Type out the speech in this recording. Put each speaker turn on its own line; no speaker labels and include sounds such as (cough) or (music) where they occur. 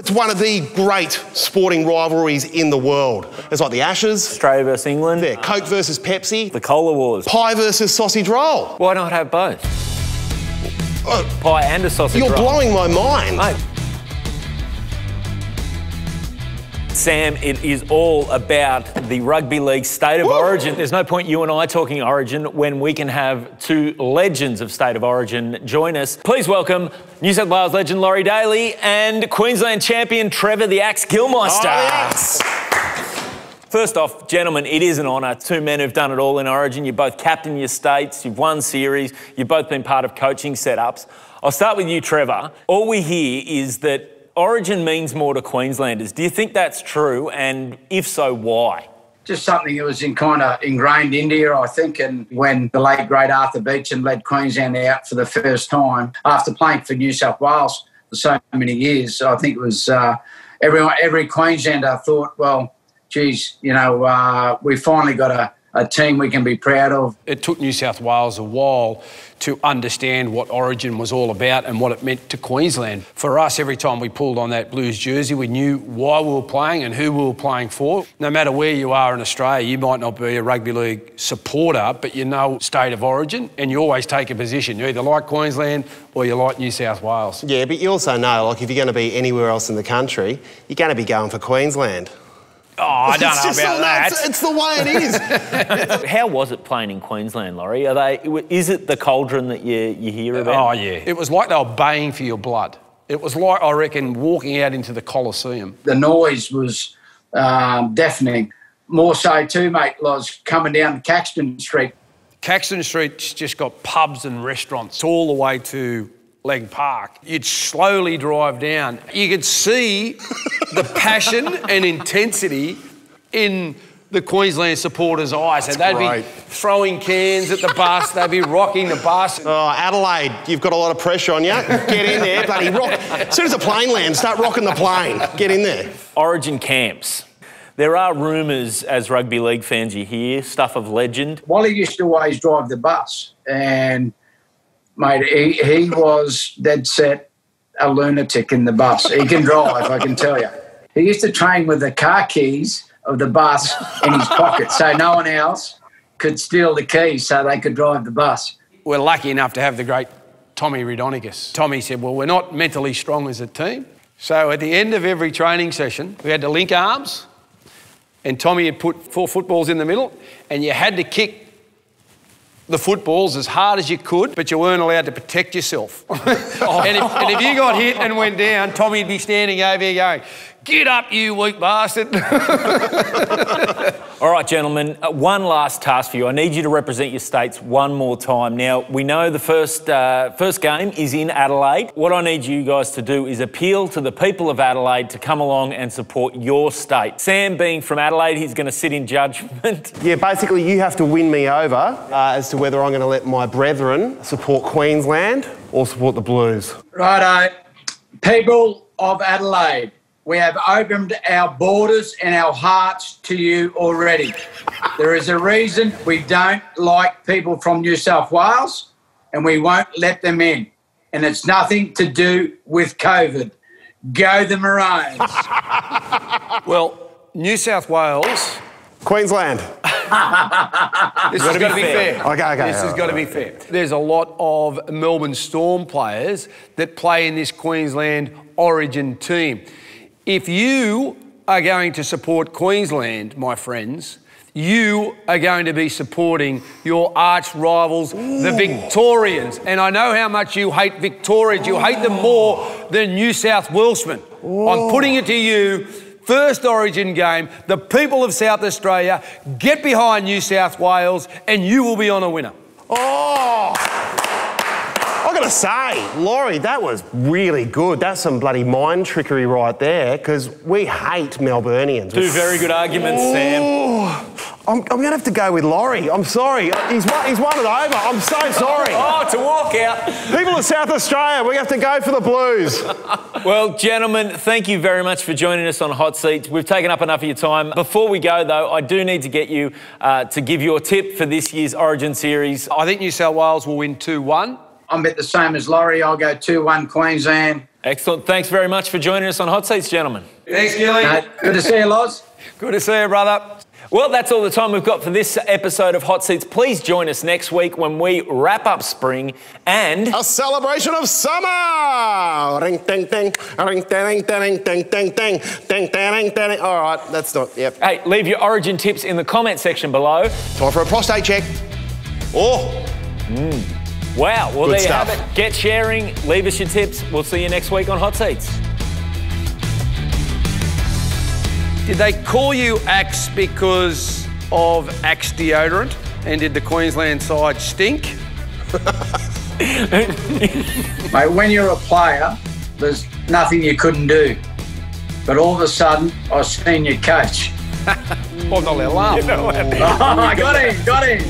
It's one of the great sporting rivalries in the world. It's like the Ashes,
Australia versus England.
yeah, Coke versus Pepsi,
The Cola Wars.
pie versus sausage roll.
Why not have both?
Oh,
Pie and a sausage roll.
you're blowing my mind.
Mate. Sam, it is all about the rugby league state of origin. There's no point you and I talking origin when we can have two legends of state of origin join us. Please welcome New South Wales legend Laurie Daley and Queensland champion Trevor the Axe Gillmeister.
Oh, Axe.
First off, gentlemen, it is an honour. Two men who've done it all in Origin. You're both captain your states, you've won series, you've both been part of coaching setups. I'll start with you, Trevor. All we hear is that Origin means more to Queenslanders. Do you think that's true? And if so, why?
just something that was in kind of ingrained in here, I think. And when the late great Arthur Beetson led Queensland out for the first time after playing for New South Wales for so many years, I think it was uh, everyone, every Queenslander thought, well, geez, you know, uh, we finally got a, a team we can be proud of.
It took New South Wales a while to understand what Origin was all about and what it meant to Queensland. For us, every time we pulled on that Blues jersey, we knew why we were playing and who we were playing for. No matter where you are in Australia, you might not be a rugby league supporter, but you know state of origin and you always take a position. You either like Queensland or you like New South Wales.
Yeah, but you also know, like, if you're going to be anywhere else in the country, you're going to be going for Queensland.
Oh, I don't
It's
know
just
about
the-
that.
It's, it's the way it is. (laughs)
How was it playing in Queensland, Laurie? Are they? Is it the cauldron that you, you hear about?
Oh, yeah. It was like they were baying for your blood. It was like, I reckon, walking out into the Coliseum.
The noise was um, deafening. More so, too, mate, was coming down Caxton Street.
Caxton Street's just got pubs and restaurants all the way to Lang Park. You'd slowly drive down. You could see the (laughs) passion and intensity in the Queensland supporters' eyes. and they'd
great.
be throwing cans at the bus, they'd be rocking the bus.
Oh, Adelaide, you've got a lot of pressure on you. Get in there, bloody rock. As soon as the plane lands, start rocking the plane. Get in there.
Origin camps. There are rumours, as rugby league fans, you hear stuff of legend.
Wally used to always drive the bus, and mate, he, he was dead set a lunatic in the bus. He can drive, I can tell you. He used to train with the car keys of the bus in his pocket, so no one else could steal the keys, so they could drive the bus.
We're lucky enough to have the great Tommy Raudonikis. Tommy said, Well, we're not mentally strong as a team. So at the end of every training session, we had to link arms, and Tommy had put four footballs in the middle, and you had to kick the footballs as hard as you could, but you weren't allowed to protect yourself. (laughs) and, if, and if you got hit and went down, Tommy'd be standing over here going, Get up, you weak bastard. (laughs)
All right, gentlemen, uh, one last task for you. I need you to represent your states one more time. Now, we know the first, uh, first game is in Adelaide. What I need you guys to do is appeal to the people of Adelaide to come along and support your state. Sam, being from Adelaide, he's going to sit in judgment. (laughs)
Yeah, basically, you have to win me over uh, as to whether I'm going to let my brethren support Queensland or support the Blues.
Righto. People of Adelaide, we have opened our borders and our hearts to you already. There is a reason we don't like people from New South Wales and we won't let them in. And it's nothing to do with COVID. Go the Maroons. (laughs)
well, New South Wales
Queensland. (laughs)
This has got to be fair.
Okay, okay,
This has
all
got to be fair. There's a lot of Melbourne Storm players that play in this Queensland Origin team. If you are going to support Queensland, my friends, you are going to be supporting your arch rivals, the Victorians. And I know how much you hate Victorians. You hate them more than New South Walesmen. I'm putting it to you first origin game, the people of South Australia get behind New South Wales and you will be on a winner.
Oh! I gotta say, Laurie, that was really good. That's some bloody mind trickery right there, because we hate Melburnians.
Two very good arguments, Sam.
Oh, I'm, I'm gonna have to go with Laurie. I'm sorry. He's won, he's won it over. I'm so sorry. (laughs)
Oh, it's a walkout.
People of South Australia, we have to go for the Blues. (laughs)
Well, gentlemen, thank you very much for joining us on Hot Seats. We've taken up enough of your time. Before we go, though, I do need to get you uh, to give your tip for this year's Origin series.
I think New South Wales will win 2 1.
I'm at the same as Laurie. I'll go 2 1 Queensland.
Excellent. Thanks very much for joining us on Hot Seats, gentlemen.
Thanks, Gilly.
Uh, good to see you, Loz.
Good to see you, brother.
Well, that's all the time we've got for this episode of Hot Seats. Please join us next week when we wrap up spring and
A celebration of summer! Ring, ding, ding, ring, ding, ding, ding, ding, ding, ding, ding, ding, ding. All right, that's not, yep.
hey, leave your origin tips in the comment section below.
Time for a prostate check. Oh,
Wow. Well,
Good
there
stuff.
you have it. Get sharing. Leave us your tips. We'll see you next week on Hot Seats.
Did they call you Axe because of Axe deodorant? And did the Queensland side stink? (laughs)
Mate, when you're a player, there's nothing you couldn't do. But all of a sudden, I seen your coach. (laughs) (laughs)
Oh, not let laugh.
I got him, got him.